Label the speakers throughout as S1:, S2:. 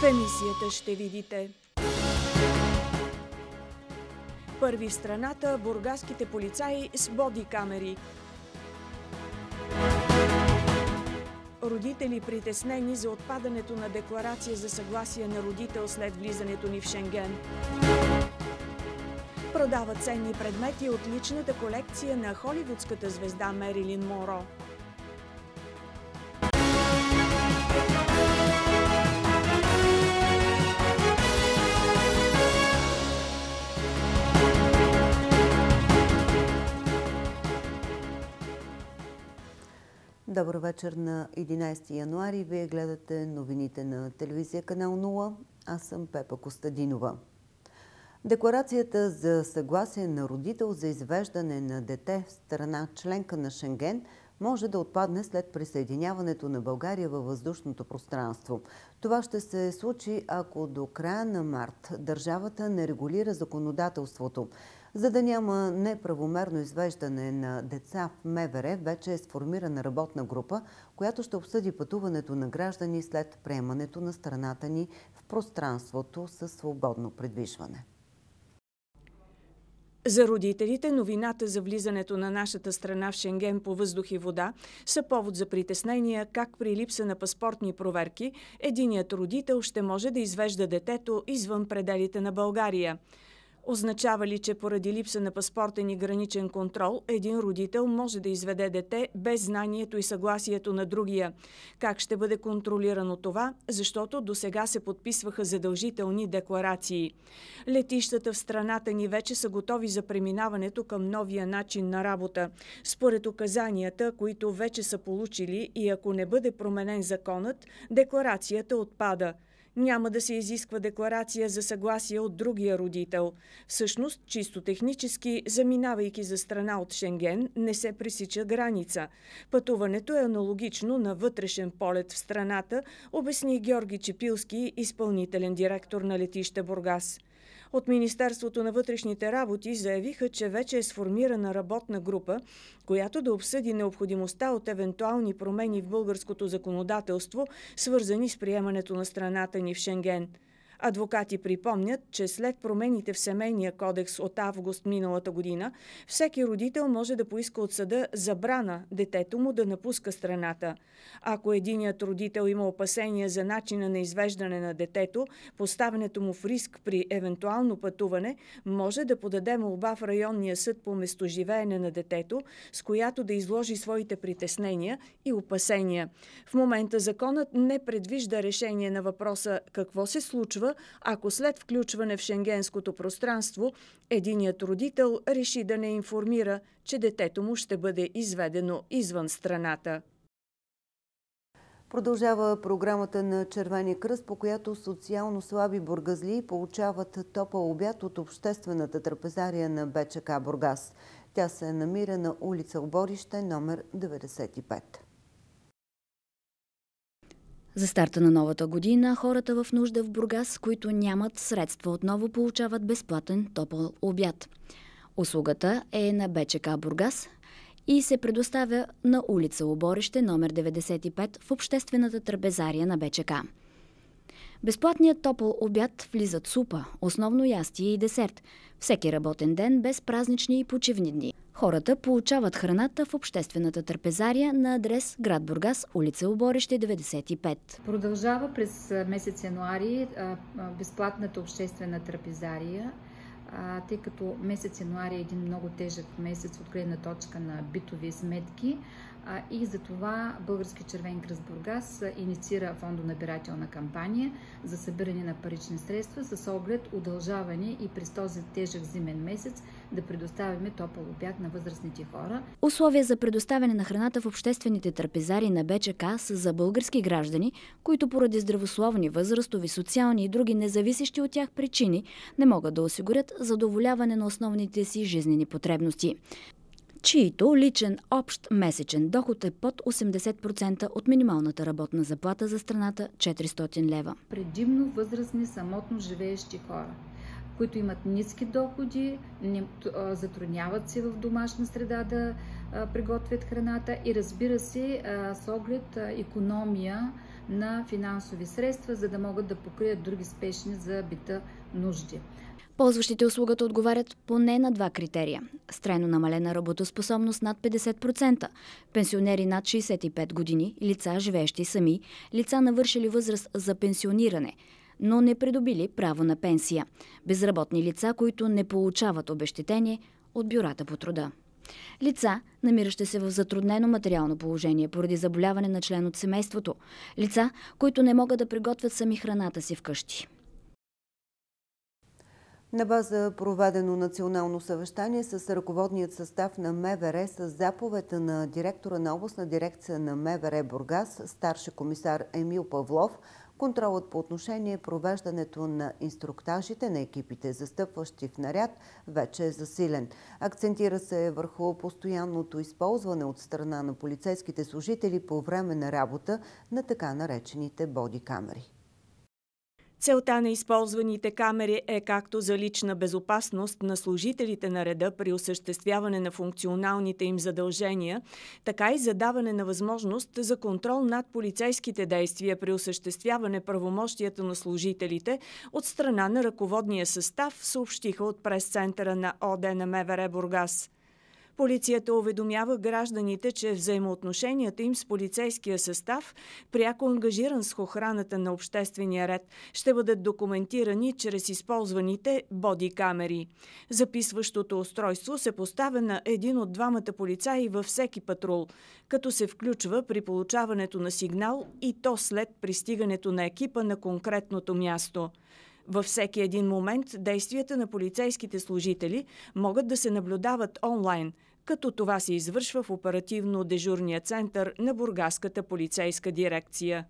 S1: В емисията ще видите Първи в страната бургаските полицаи с боди камери. Родители притеснени за отпадането на декларация за съгласие на родител след влизането ни в Шенген. Продават ценни предмети от личната колекция на холивудската звезда Мерилин Моро.
S2: Добър вечер на 11 януари. Вие гледате новините на телевизия канал 0. Аз съм Пепа Костадинова. Декларацията за съгласие на родител за извеждане на дете в страна членка на Шенген може да отпадне след присъединяването на България във въздушното пространство. Това ще се случи, ако до края на март държавата не регулира законодателството. За да няма неправомерно извеждане на деца в МВР, вече е сформирана работна група, която ще обсъди пътуването на граждани след приемането на страната ни в пространството със свободно предвижване.
S1: За родителите новината за влизането на нашата страна в Шенген по въздух и вода са повод за притеснения как при липса на паспортни проверки единият родител ще може да извежда детето извън пределите на България. Означава ли, че поради липса на паспортен и граничен контрол, един родител може да изведе дете без знанието и съгласието на другия? Как ще бъде контролирано това? Защото до сега се подписваха задължителни декларации. Летищата в страната ни вече са готови за преминаването към новия начин на работа. Според указанията, които вече са получили и ако не бъде променен законът, декларацията отпада – няма да се изисква декларация за съгласие от другия родител. Всъщност, чисто технически, заминавайки за страна от Шенген, не се пресича граница. Пътуването е аналогично на вътрешен полет в страната, обясни Георги Чепилски, изпълнителен директор на летище Бургас. От Министерството на вътрешните работи заявиха, че вече е сформирана работна група, която да обсъди необходимостта от евентуални промени в българското законодателство, свързани с приемането на страната ни в Шенген. Адвокати припомнят, че след промените в семейния кодекс от август миналата година, всеки родител може да поиска от съда забрана детето му да напуска страната. Ако единият родител има опасения за начина на извеждане на детето, поставянето му в риск при евентуално пътуване, може да подаде молба в районния съд по местоживеене на детето, с която да изложи своите притеснения и опасения. В момента законът не предвижда решение на въпроса какво се случва случва, ако след включване в шенгенското пространство единият родител реши да не информира, че детето му ще бъде изведено извън страната.
S2: Продължава програмата на Червения кръст, по която социално слаби бургазли получават топъл обяд от обществената трапезария на БЧК Бургас. Тя се намира на улица Оборище, номер 95.
S3: За старта на новата година хората в нужда в Бургас, които нямат средства, отново получават безплатен топъл обяд. Услугата е на БЧК Бургас и се предоставя на улица Оборище, номер 95 в обществената трапезария на БЧК. Безплатният топъл обяд влизат супа, основно ястие и десерт, всеки работен ден без празнични и почивни дни. Хората получават храната в обществената трапезария на адрес град Бургас, улица Оборище, 95.
S4: Продължава през месец януари безплатната обществена трапезария, тъй като месец януари е един много тежък месец от гледна точка на битови сметки. И за това Български червен кръст Бургас инициира фондонабирателна кампания за събиране на парични средства с оглед удължаване и през този тежък зимен месец да предоставяме топъл обяд на възрастните хора.
S3: Условия за предоставяне на храната в обществените трапезари на БЧК са за български граждани, които поради здравословни, възрастови, социални и други независещи от тях причини не могат да осигурят задоволяване на основните си жизнени потребности чието личен общ месечен доход е под 80% от минималната работна заплата за страната 400 лева.
S4: Предимно възрастни самотно живеещи хора които имат ниски доходи, затрудняват се в домашна среда да приготвят храната и разбира се, с оглед економия на финансови средства, за да могат да покрият други спешни за бита нужди.
S3: Ползващите услугата отговарят поне на два критерия. Страйно намалена работоспособност над 50%, пенсионери над 65 години, лица живеещи сами, лица навършили възраст за пенсиониране, но не придобили право на пенсия, безработни лица, които не получават обещетение от бюрата по труда. Лица, намиращи се в затруднено материално положение поради заболяване на член от семейството. Лица, които не могат да приготвят сами храната си вкъщи.
S2: На база проведено национално съвещание с ръководният състав на МВР с заповета на директора на областна дирекция на МВР Бургас, старши комисар Емил Павлов, контролът по отношение провеждането на инструктажите на екипите, застъпващи в наряд, вече е засилен. Акцентира се върху постоянното използване от страна на полицейските служители по време на работа на така наречените боди камери.
S1: Целта на използваните камери е както за лична безопасност на служителите на реда при осъществяване на функционалните им задължения, така и за даване на възможност за контрол над полицейските действия при осъществяване правомощията на служителите от страна на ръководния състав, съобщиха от прес-центъра на ОД на МВР Бургас. Полицията уведомява гражданите, че взаимоотношенията им с полицейския състав, пряко ангажиран с охраната на обществения ред, ще бъдат документирани чрез използваните боди камери. Записващото устройство се поставя на един от двамата полицаи във всеки патрул, като се включва при получаването на сигнал и то след пристигането на екипа на конкретното място. Във всеки един момент действията на полицейските служители могат да се наблюдават онлайн – като това се извършва в оперативно-дежурния център на Бургаската полицейска дирекция.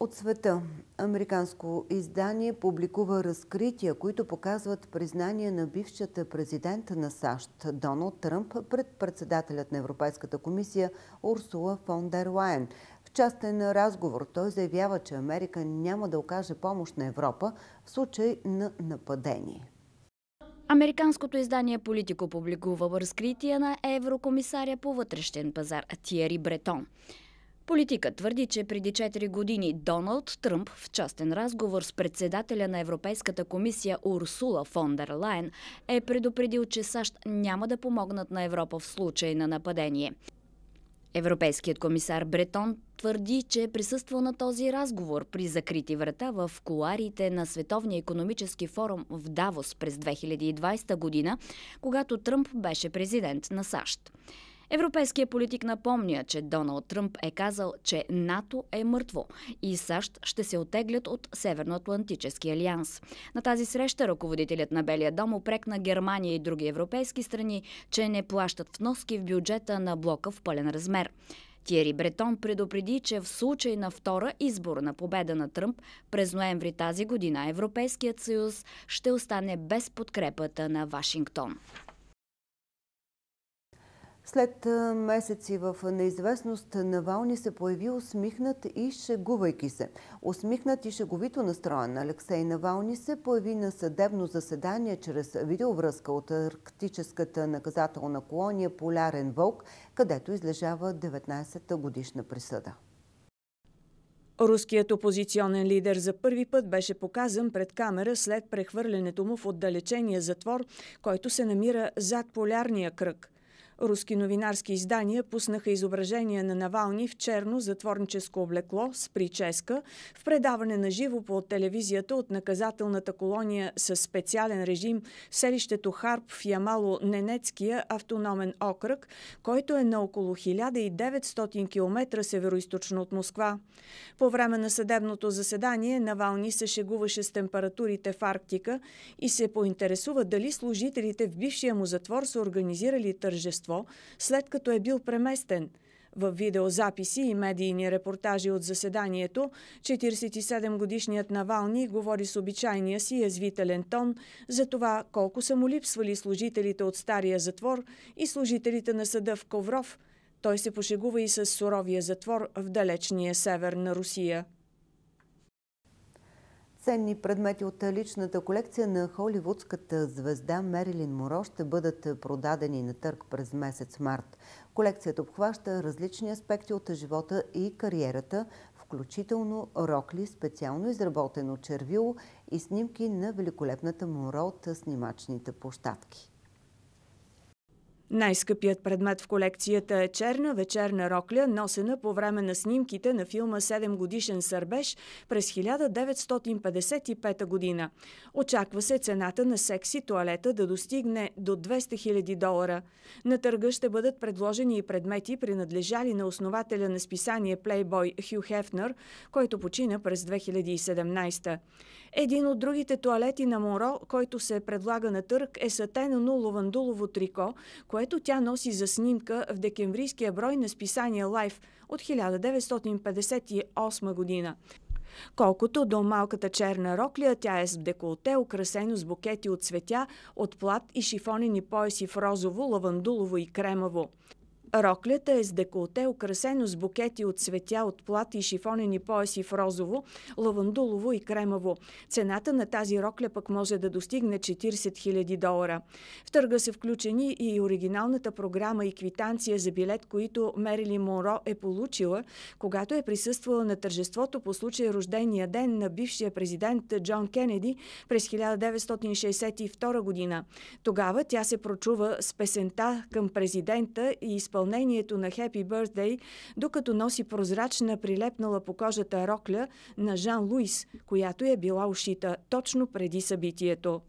S2: От света американско издание публикува разкрития, които показват признание на бившата президента на САЩ Доналд Тръмп пред председателят на Европейската комисия Урсула фон дер Лайен. В частен разговор той заявява, че Америка няма да окаже помощ на Европа в случай на нападение.
S3: Американското издание Политико публикува разкрития на еврокомисаря по вътрешен пазар Тиери Бретон. Политика твърди, че преди 4 години Доналд Тръмп в частен разговор с председателя на Европейската комисия Урсула фон дер Лайн е предупредил, че САЩ няма да помогнат на Европа в случай на нападение. Европейският комисар Бретон твърди, че е присъствал на този разговор при закрити врата в коларите на Световния економически форум в Давос през 2020 година, когато Тръмп беше президент на САЩ. Европейският политик напомня, че Доналд Тръмп е казал, че НАТО е мъртво и САЩ ще се отеглят от Северноатлантически алианс. На тази среща ръководителят на Белия дом опрекна Германия и други европейски страни, че не плащат вноски в бюджета на блока в пълен размер. Тиери Бретон предупреди, че в случай на втора изборна победа на Тръмп през ноември тази година Европейският съюз ще остане без подкрепата на Вашингтон.
S2: След месеци в неизвестност Навални се появи усмихнат и шегувайки се. Усмихнат и шеговито настроен Алексей Навални се появи на съдебно заседание чрез видеовръзка от арктическата наказателна колония Полярен вълк, където излежава 19-та годишна присъда.
S1: Руският опозиционен лидер за първи път беше показан пред камера след прехвърлянето му в отдалечения затвор, който се намира зад полярния кръг. Руски новинарски издания пуснаха изображения на Навални в черно затворническо облекло с прическа в предаване на живо по телевизията от наказателната колония с специален режим в селището Харп в Ямало-Ненецкия автономен окръг, който е на около 1900 км североизточно от Москва. По време на съдебното заседание Навални се шегуваше с температурите в Арктика и се поинтересува дали служителите в бившия му затвор са организирали тържество общество, след като е бил преместен. В видеозаписи и медийни репортажи от заседанието, 47-годишният Навални говори с обичайния си язвителен тон за това колко са му липсвали служителите от стария затвор и служителите на съда в Ковров. Той се пошегува и с суровия затвор в далечния север на Русия.
S2: Ценни предмети от личната колекция на холивудската звезда Мерилин Моро ще бъдат продадени на търг през месец март. Колекцията обхваща различни аспекти от живота и кариерата, включително рокли, специално изработено червило и снимки на великолепната Моро от снимачните площадки.
S1: Най-скъпият предмет в колекцията е черна вечерна рокля, носена по време на снимките на филма 7 годишен сърбеж през 1955 година. Очаква се цената на секси туалета да достигне до 200 000 долара. На търга ще бъдат предложени и предмети, принадлежали на основателя на списание Playboy Хю Хефнер, който почина през 2017. Един от другите туалети на Моро, който се предлага на търг, е сатено лавандулово трико, което тя носи за снимка в декемврийския брой на списание Life от 1958 година. Колкото до малката черна рокля, тя е с деколте, украсено с букети от цветя, от плат и шифонени пояси в розово, лавандулово и кремово. Роклята е с деколте, украсено с букети от цветя от плат и шифонени пояси в розово, лавандулово и кремово. Цената на тази рокля пък може да достигне 40 000 долара. В търга са включени и оригиналната програма и квитанция за билет, които Мерили Монро е получила, когато е присъствала на тържеството по случай рождения ден на бившия президент Джон Кенеди през 1962 година. Тогава тя се прочува с песента към президента и изпълнението изпълнението на Happy Birthday, докато носи прозрачна прилепнала по кожата рокля на Жан Луис, която е била ушита точно преди събитието.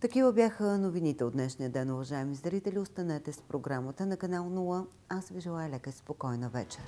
S2: Такива бяха новините от днешния ден, уважаеми зрители. Останете с програмата на канал 0. Аз ви желая лека и спокойна вечер.